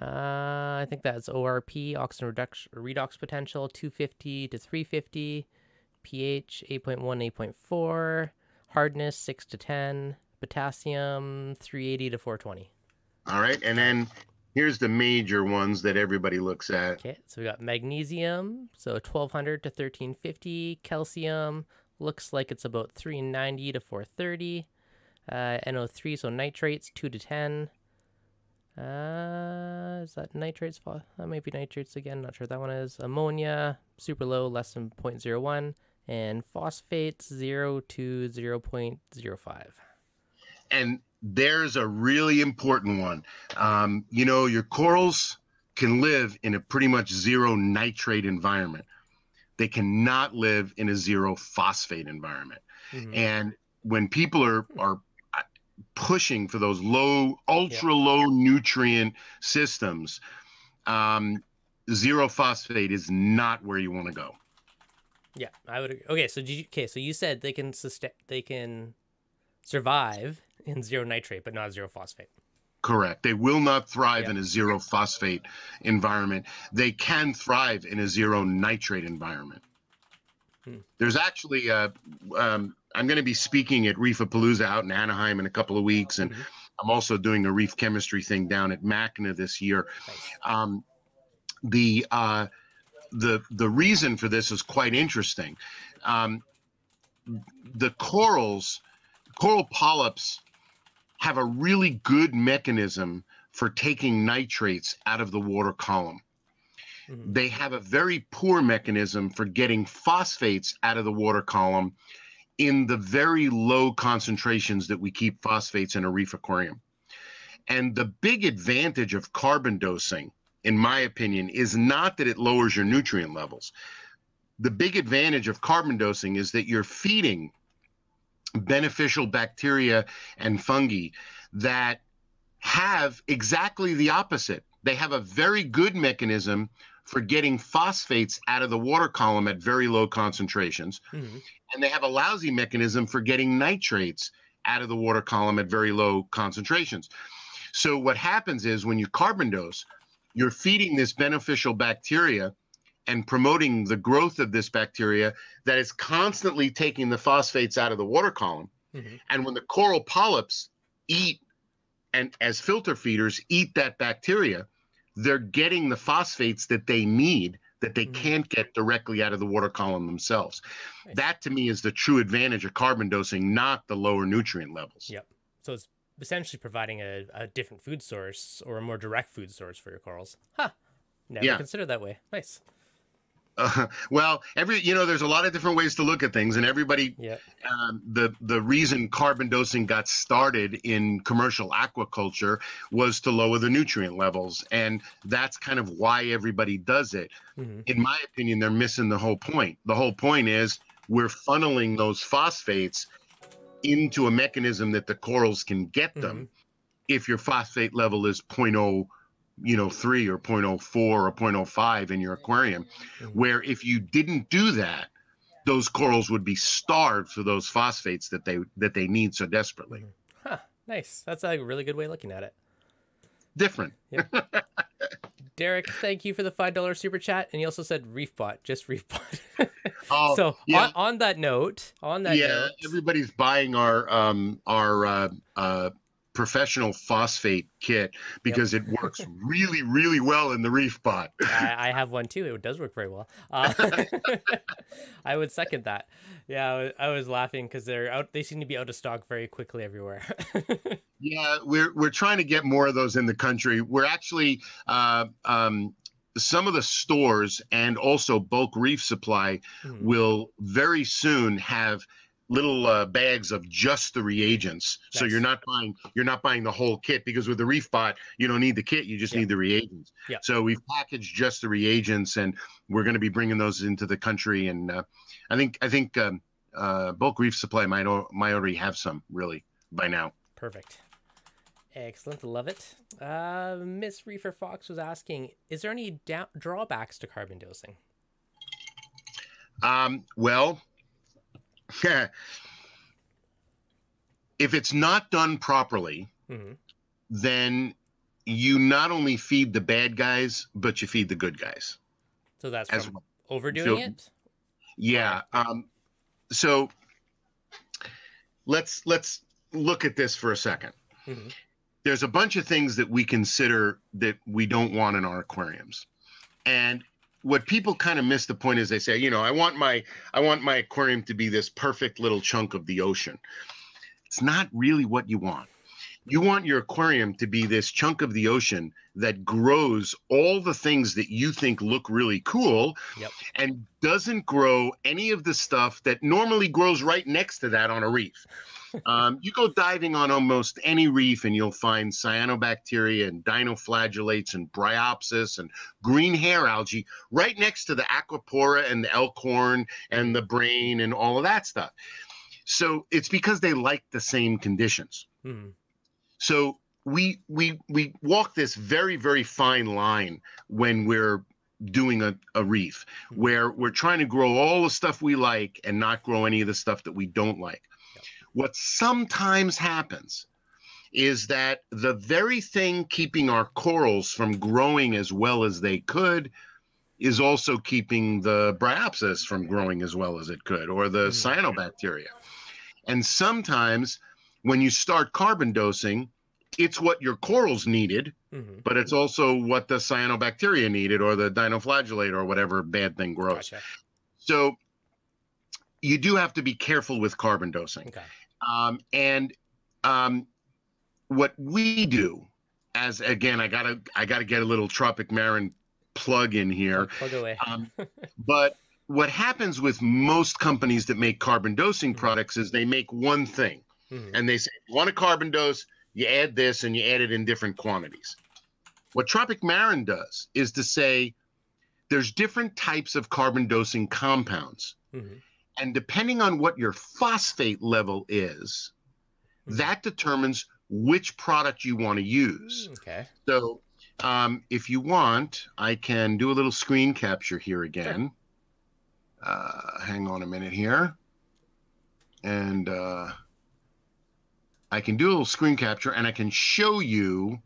Uh, I think that's ORP, oxygen reduction, redox potential, 250 to 350. pH, 8.1, 8.4. Hardness, 6 to 10. Potassium, 380 to 420. All right, and then here's the major ones that everybody looks at. Okay, so we got magnesium, so 1200 to 1350. Calcium, looks like it's about 390 to 430 uh, NO3, so nitrates, 2 to 10. Uh, is that nitrates? That might be nitrates again. Not sure that one is. Ammonia, super low, less than 0.01. And phosphates, 0 to 0.05. And there's a really important one. Um, you know, your corals can live in a pretty much zero nitrate environment. They cannot live in a zero phosphate environment. Mm-hmm. And when people are, are pushing for those low, ultra yeah. low nutrient systems, um, zero phosphate is not where you want to go. Yeah, I would. Agree. Okay, so you, okay, so you said they can sustain, they can survive in zero nitrate, but not zero phosphate. Correct. They will not thrive yeah. in a zero phosphate environment. They can thrive in a zero nitrate environment. Hmm. There's actually, uh, um, I'm going to be speaking at Reef-A-Palooza out in Anaheim in a couple of weeks, and mm-hmm. I'm also doing a reef chemistry thing down at MACNA this year. Nice. Um, the uh, the the reason for this is quite interesting. Um, the corals, coral polyps have a really good mechanism for taking nitrates out of the water column. Mm-hmm. They have a very poor mechanism for getting phosphates out of the water column in the very low concentrations that we keep phosphates in a reef aquarium. And the big advantage of carbon dosing, in my opinion, is not that it lowers your nutrient levels. The big advantage of carbon dosing is that you're feeding beneficial bacteria and fungi that have exactly the opposite. They have a very good mechanism for getting phosphates out of the water column at very low concentrations. Mm-hmm. And they have a lousy mechanism for getting nitrates out of the water column at very low concentrations. So, what happens is when you carbon dose, you're feeding this beneficial bacteria and promoting the growth of this bacteria that is constantly taking the phosphates out of the water column. Mm-hmm. And when the coral polyps eat and as filter feeders eat that bacteria, they're getting the phosphates that they need that they mm-hmm. can't get directly out of the water column themselves. Nice. That to me is the true advantage of carbon dosing, not the lower nutrient levels. Yep. So it's essentially providing a, a different food source or a more direct food source for your corals. Huh. Never yeah. considered that way. Nice. Uh, well, every you know, there's a lot of different ways to look at things, and everybody. Um, the the reason carbon dosing got started in commercial aquaculture was to lower the nutrient levels, and that's kind of why everybody does it. Mm-hmm. In my opinion, they're missing the whole point. The whole point is we're funneling those phosphates into a mechanism that the corals can get them. Mm-hmm. If your phosphate level is 0.0 you know 3 or 0.04 or 0.05 in your aquarium mm-hmm. where if you didn't do that those corals would be starved for those phosphates that they that they need so desperately mm-hmm. huh nice that's a really good way of looking at it different yep. derek thank you for the five dollar super chat and he also said reefbot just reefbot oh, so yeah. on, on, that note on that yeah note, everybody's buying our um our uh, uh professional phosphate kit because yep. it works really, really well in the reef bot. I, I, have one too. It does work very well. Uh, I would second that. Yeah, I was laughing because they're out. They seem to be out of stock very quickly everywhere. yeah, we're we're trying to get more of those in the country. We're actually. Uh, um, some of the stores and also bulk reef supply mm-hmm. will very soon have little uh, bags of just the reagents. So you're not buying you're not buying the whole kit because with the reef bot you don't need the kit, you just yeah. need the reagents. Yeah. So we've packaged just the reagents, and we're going to be bringing those into the country. And uh, I think I think um, uh, bulk reef supply might o- might already have some really by now. Perfect. Excellent, love it. Uh, Miss Reefer Fox was asking, is there any da- drawbacks to carbon dosing? Um, well, if it's not done properly, mm-hmm. then you not only feed the bad guys, but you feed the good guys. So that's as well. overdoing so, it. Yeah. Um, so let's let's look at this for a 2nd mm-hmm. There's a bunch of things that we consider that we don't want in our aquariums, and what people kind of miss the point is they say, you know, I want my I want my aquarium to be this perfect little chunk of the ocean. It's not really what you want. You want your aquarium to be this chunk of the ocean that grows all the things that you think look really cool yep. and doesn't grow any of the stuff that normally grows right next to that on a reef um, you go diving on almost any reef and you'll find cyanobacteria and dinoflagellates and bryopsis and green hair algae right next to the acropora and the elkhorn and the brain and all of that stuff. So it's because they like the same conditions. Mm-hmm. So we we we walk this very very fine line when we're doing a, a reef hmm. where we're trying to grow all the stuff we like and not grow any of the stuff that we don't like what sometimes happens is that the very thing keeping our corals from growing as well as they could is also keeping the bryopsis from growing as well as it could, or the mm-hmm. cyanobacteria. And sometimes when you start carbon dosing, it's what your corals needed, mm-hmm. but it's also what the cyanobacteria needed, or the dinoflagellate, or whatever bad thing grows. Gotcha. So you do have to be careful with carbon dosing. Okay. Um, and um, what we do, as again, I gotta I gotta get a little Tropic Marin plug in here. Plug away. um, but what happens with most companies that make carbon dosing mm-hmm. products is they make one thing, mm-hmm. and they say, you "Want a carbon dose? You add this, and you add it in different quantities." What Tropic Marin does is to say, there's different types of carbon dosing compounds. Mm-hmm. And depending on what your phosphate level is, mm-hmm. that determines which product you want to use. Mm, okay. So um, if you want, I can do a little screen capture here again. Sure. Uh, hang on a minute here. And uh, I can do a little screen capture and I can show you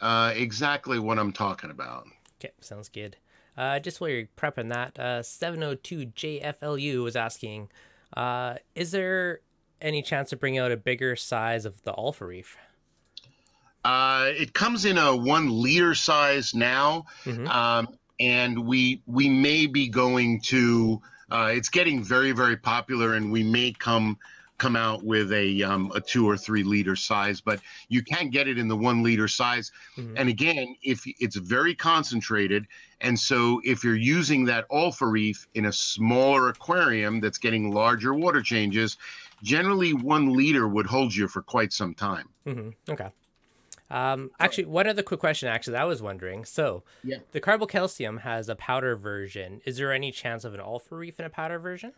uh, exactly what I'm talking about. Okay, sounds good. Uh, just while you're prepping that, uh, 702JFLU was asking, uh, is there any chance to bring out a bigger size of the All-For-Reef? Uh, it comes in a one liter size now, mm-hmm. um, and we we may be going to. Uh, it's getting very very popular, and we may come come out with a um, a two or three liter size, but you can't get it in the one liter size. Mm-hmm. And again, if it's very concentrated, and so if you're using that All-For-Reef in a smaller aquarium that's getting larger water changes, generally one liter would hold you for quite some time. Mm-hmm. Okay. Um, actually, one other quick question. Actually, I was wondering. So, yeah. the carbocalcium has a powder version. Is there any chance of an All-For-Reef in a powder version?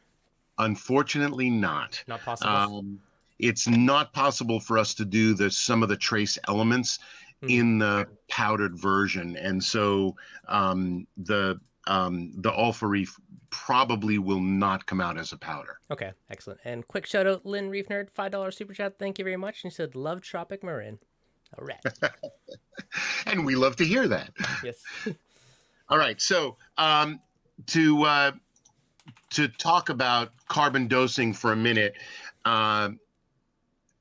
Unfortunately, not. Not possible. Um, it's not possible for us to do the some of the trace elements mm-hmm. in the powdered version, and so um, the um, the All-For-Reef probably will not come out as a powder. Okay, excellent. And quick shout out, Lynn Reef Nerd, five dollar super chat. Thank you very much. And he said, "Love Tropic Marin." All right. and we love to hear that. Yes. All right. So um, to uh, to talk about carbon dosing for a minute, uh,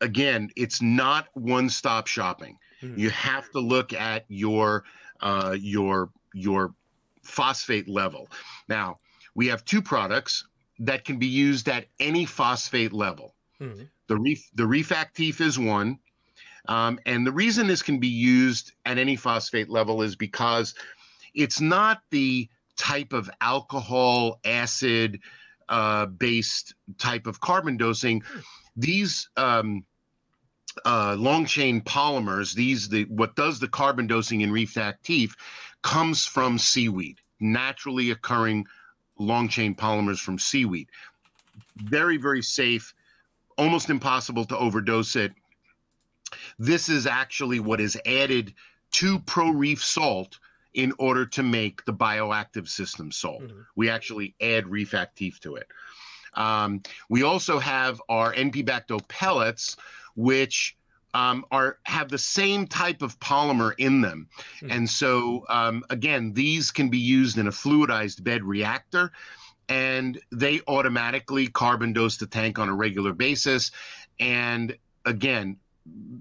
again, it's not one-stop shopping. Mm-hmm. You have to look at your uh, your your phosphate level. Now, we have two products that can be used at any phosphate level. Mm-hmm. The Reef the Reef Actif is one, um, and the reason this can be used at any phosphate level is because it's not the type of alcohol acid uh, based type of carbon dosing. These um, uh, long chain polymers, these the what does the carbon dosing in Reef Actif comes from seaweed, naturally occurring long chain polymers from seaweed. Very very safe, almost impossible to overdose it. This is actually what is added to Pro Reef salt in order to make the Bio-Actif system salt. Mm-hmm. We actually add Reef Actif to it. Um, we also have our NP-Bacto pellets, which um, are have the same type of polymer in them, mm-hmm. and so um, again, these can be used in a fluidized bed reactor, and they automatically carbon dose the tank on a regular basis, and again,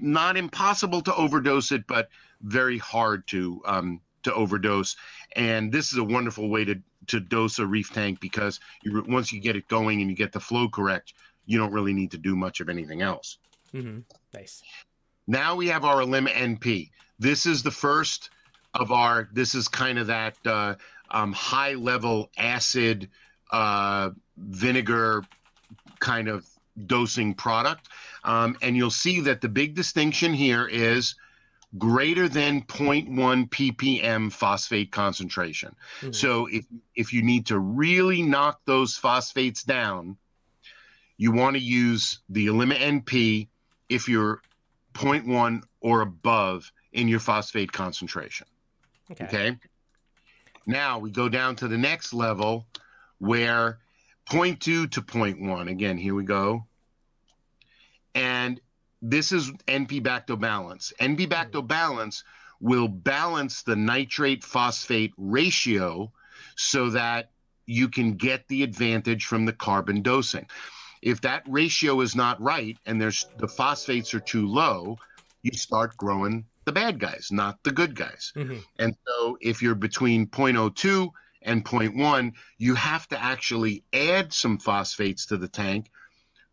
not impossible to overdose it, but very hard to um, to overdose. And this is a wonderful way to to dose a reef tank because you, once you get it going and you get the flow correct, you don't really need to do much of anything else. Mm-hmm. Nice. Now we have our Elimi-NP. This is the first of our. This is kind of that uh, um, high level acid uh, vinegar kind of dosing product. Um, and you'll see that the big distinction here is greater than 0.1 ppm phosphate concentration. Mm-hmm. So if if you need to really knock those phosphates down, you want to use the Elimi-NP if you're 0.1 or above in your phosphate concentration. Okay. okay. Now we go down to the next level where 0.2 to 0.1. Again, here we go. And this is NP Bacto balance. NP Bacto balance will balance the nitrate phosphate ratio so that you can get the advantage from the carbon dosing. If that ratio is not right and there's the phosphates are too low, you start growing the bad guys, not the good guys. Mm-hmm. And so if you're between 0.02 and 0.1, you have to actually add some phosphates to the tank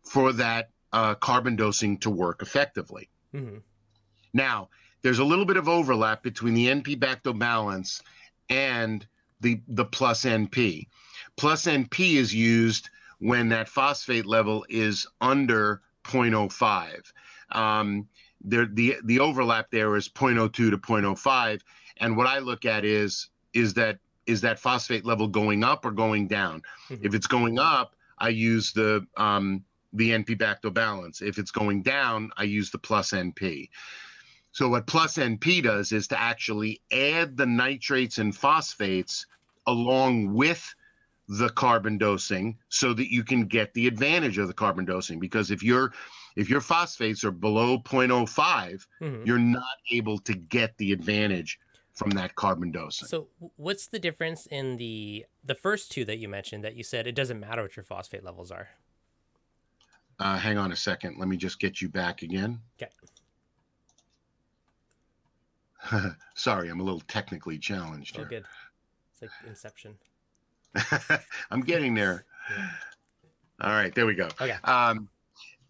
for that uh, carbon dosing to work effectively. Mm-hmm. Now, there's a little bit of overlap between the NP Bacto balance and the, the plus NP. Plus NP is used when that phosphate level is under 0.05. Um, there, the the overlap there is 0.02 to 0.05, and what I look at is is that is that phosphate level going up or going down? Mm-hmm. If it's going up, I use the um, the NP balance If it's going down, I use the plus NP. So what plus NP does is to actually add the nitrates and phosphates along with the carbon dosing so that you can get the advantage of the carbon dosing because if your if your phosphates are below 0.05 mm-hmm. you're not able to get the advantage from that carbon dosing so what's the difference in the the first two that you mentioned that you said it doesn't matter what your phosphate levels are uh, hang on a second let me just get you back again okay sorry i'm a little technically challenged oh, good it's like inception I'm getting there. Yeah. All right, there we go. Okay. Um,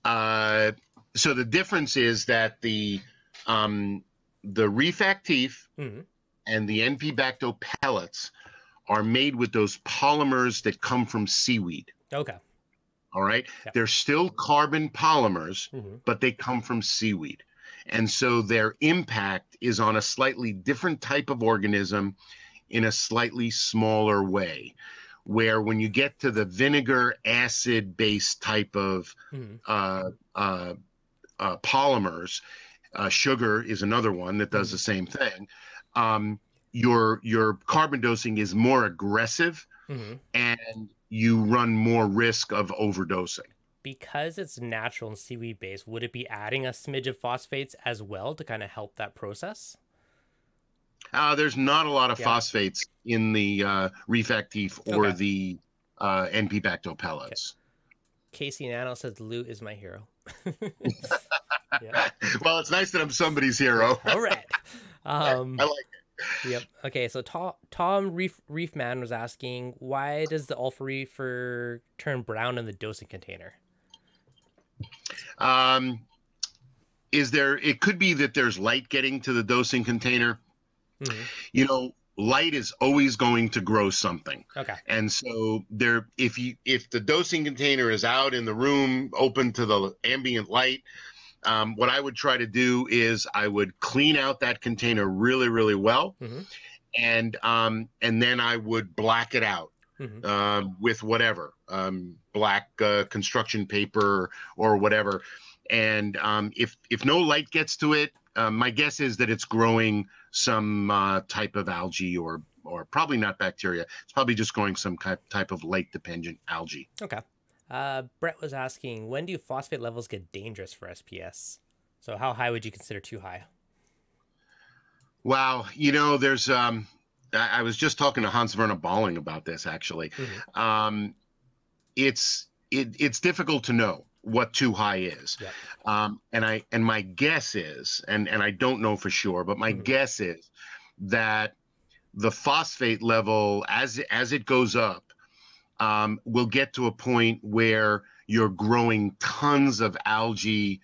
uh, so the difference is that the um, the Reef Actif mm-hmm. and the NP Bacto pellets are made with those polymers that come from seaweed. Okay. All right. Yep. They're still carbon polymers, mm-hmm. but they come from seaweed. And so their impact is on a slightly different type of organism in a slightly smaller way where when you get to the vinegar acid based type of mm-hmm. uh, uh, uh, polymers, uh, sugar is another one that does mm-hmm. the same thing. Um, your your carbon dosing is more aggressive, mm-hmm. and you run more risk of overdosing. Because it's natural and seaweed based, would it be adding a smidge of phosphates as well to kind of help that process? Uh, there's not a lot of yeah. phosphates in the uh, Reef Actif or okay. the uh, NP Bacto pellets. Okay. Casey Nano says Lou is my hero. yeah. Well, it's nice that I'm somebody's hero. All right. Um, I like it. Yep. Okay. So Tom, Tom Reef Reef Man was asking, why does the Alpha Reefer turn brown in the dosing container? Um, is there? It could be that there's light getting to the dosing container. Mm-hmm. You know, light is always going to grow something. Okay. And so there if you if the dosing container is out in the room open to the ambient light, um, what I would try to do is I would clean out that container really, really well. Mm-hmm. And um, and then I would black it out mm-hmm. uh, with whatever um, black uh, construction paper or whatever. And um, if if no light gets to it, uh, my guess is that it's growing some uh, type of algae or or probably not bacteria. It's probably just growing some type type of light dependent algae. Okay. Uh, Brett was asking, when do phosphate levels get dangerous for SPS? So how high would you consider too high? Wow, you know, there's um, I, I was just talking to Hans Werner Balling about this actually. Mm-hmm. Um, it's it, it's difficult to know what too high is. Yeah. Um, and I and my guess is, and and I don't know for sure, but my mm-hmm. guess is that the phosphate level as as it goes up um, will get to a point where you're growing tons of algae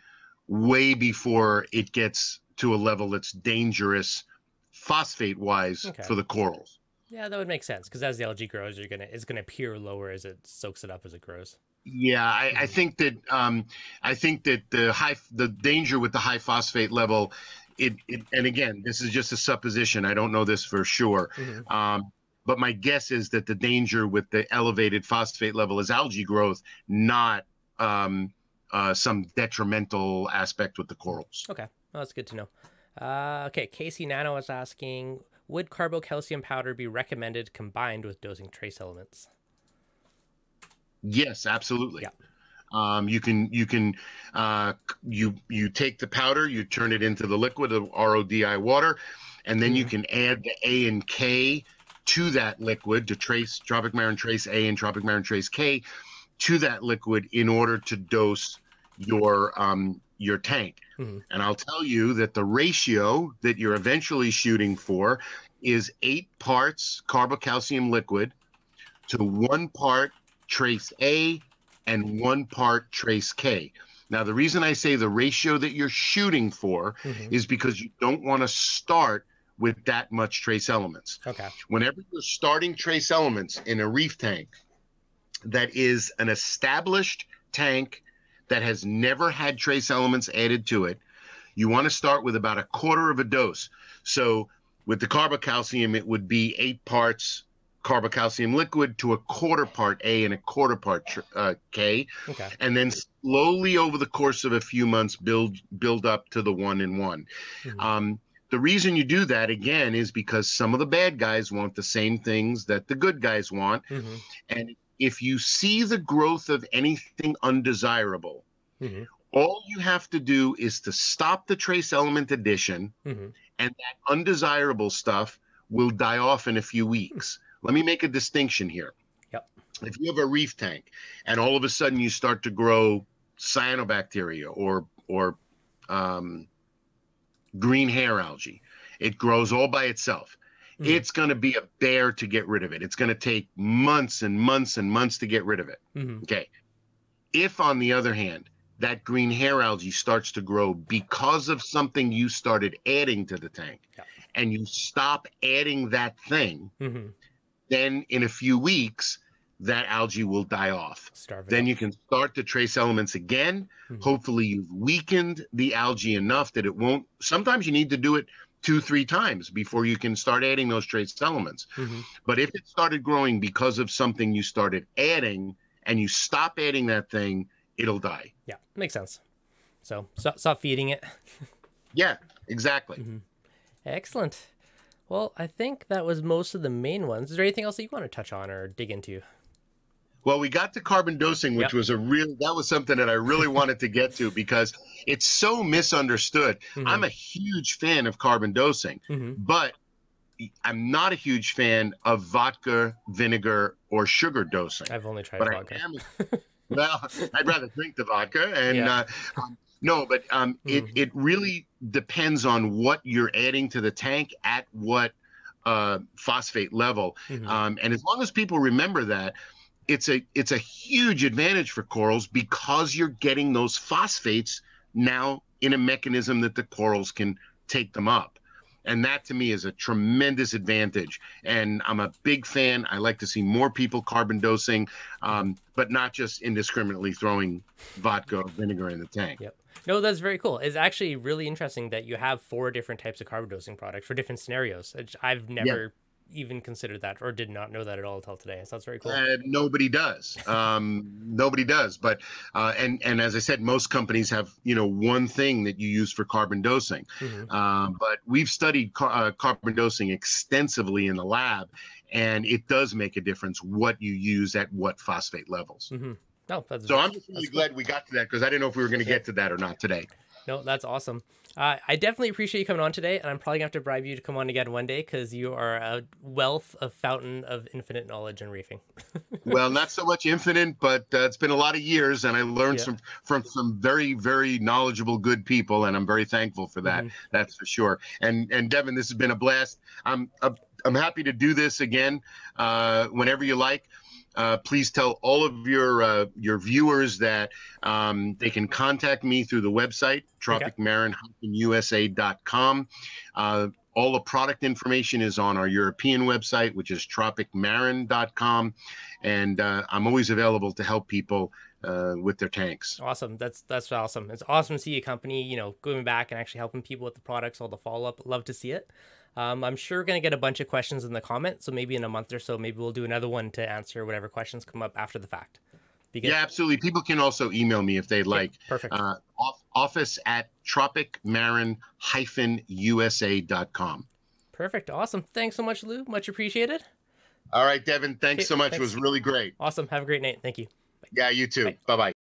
way before it gets to a level that's dangerous phosphate wise okay. for the corals. Yeah, that would make sense because as the algae grows, you're gonna it's gonna appear lower as it soaks it up as it grows. Yeah, I, I think that um, I think that the high the danger with the high phosphate level, it, it and again this is just a supposition. I don't know this for sure. Mm-hmm. Um, but my guess is that the danger with the elevated phosphate level is algae growth, not um, uh, some detrimental aspect with the corals. Okay, well, that's good to know. Uh, okay, Casey Nano is asking, would carbocalcium powder be recommended combined with dosing trace elements? Yes, absolutely. Yeah. Um, you can you can uh, you you take the powder, you turn it into the liquid of RODI water, and then you Mhm. can add the A and K to that liquid to trace Tropic Marin Trace A and Tropic Marin Trace K to that liquid in order to dose your um, your tank. Mhm. And I'll tell you that the ratio that you're eventually shooting for is eight parts carbocalcium liquid to one part trace A and one part trace K. Now, the reason I say the ratio that you're shooting for Mhm. is because you don't want to start with that much trace elements. Okay. Whenever you're starting trace elements in a reef tank that is an established tank that has never had trace elements added to it, you want to start with about a quarter of a dose. So with the carbocalcium, it would be eight parts carbocalcium liquid to a quarter part A and a quarter part tr- uh, K Okay. and then slowly over the course of a few months build build up to the one in one. Mhm. Um, the reason you do that again is because some of the bad guys want the same things that the good guys want, Mhm. and if you see the growth of anything undesirable, Mhm. all you have to do is to stop the trace element addition, Mhm. and that undesirable stuff will die off in a few weeks. Let me make a distinction here. Yep. If you have a reef tank and all of a sudden you start to grow cyanobacteria or or um, green hair algae, it grows all by itself. Mhm. It's going to be a bear to get rid of it. It's going to take months and months and months to get rid of it. Mhm. Okay. If, on the other hand, that green hair algae starts to grow because of something you started adding to the tank, Yeah. and you stop adding that thing, Mhm. then in a few weeks, that algae will die off. Starve Then up. you can start the trace elements again. Mhm. Hopefully, you've weakened the algae enough that it won't. Sometimes you need to do it two, three times before you can start adding those trace elements. Mhm. But if it started growing because of something you started adding and you stop adding that thing, it'll die. Yeah, makes sense. So stop, stop feeding it. Yeah, exactly. Mhm. Excellent. Well, I think that was most of the main ones. Is there anything else that you want to touch on or dig into? Well, we got to carbon dosing, which Yep. was a real that was something that I really wanted to get to because it's so misunderstood. Mhm. I'm a huge fan of carbon dosing, Mhm. but I'm not a huge fan of vodka, vinegar, or sugar dosing. I've only tried but vodka. I am. well, I'd rather drink the vodka, and Yeah. uh, um, no, but um, it Mhm. it really depends on what you're adding to the tank at what uh, phosphate level, Mhm. um, and as long as people remember that. It's a it's a huge advantage for corals because you're getting those phosphates now in a mechanism that the corals can take them up. And that to me is a tremendous advantage. And I'm a big fan. I like to see more people carbon dosing, um, but not just indiscriminately throwing vodka or vinegar in the tank. Yep. No, that's very cool. It's actually really interesting that you have four different types of carbon dosing products for different scenarios. which I've never even considered that or did not know that at all until today. So that's very cool. Uh, nobody does. Um, nobody does. But uh, and and as I said, most companies have you know one thing that you use for carbon dosing. Mhm. Um, but we've studied car- uh, carbon dosing extensively in the lab, and it does make a difference what you use at what phosphate levels. Mhm. No, that's So I'm just really that's cool. glad we got to that because I didn't know if we were going to get to that or not today. No, that's awesome. Uh, I definitely appreciate you coming on today, and I'm probably gonna have to bribe you to come on again one day because you are a wealth of fountain of infinite knowledge in reefing. well, not so much infinite, but uh, it's been a lot of years, and I learned Yeah. some from some very, very knowledgeable, good people, and I'm very thankful for that. Mhm. That's for sure. And and Devin, this has been a blast. I'm I'm happy to do this again uh, whenever you like. Uh, please tell all of your uh, your viewers that um, they can contact me through the website tropicmarin-usa.com. Uh, all the product information is on our European website, which is tropicmarin.com, and uh, I'm always available to help people uh, with their tanks. Awesome. That's that's awesome. It's awesome to see a company, you know, going back and actually helping people with the products, all the follow up. Love to see it. Um, I'm sure we're gonna get a bunch of questions in the comments, so maybe in a month or so, maybe we'll do another one to answer whatever questions come up after the fact. Be good. Yeah, absolutely. People can also email me if they'd Okay, like. Perfect. Uh, off, office at tropicmarin-usa.com. Perfect. Awesome. Thanks so much, Lou. Much appreciated. All right, Devin. Thanks Okay, so much. thanks. It was really great. Awesome. Have a great night. Thank you. Yeah, you too. Bye. Bye bye.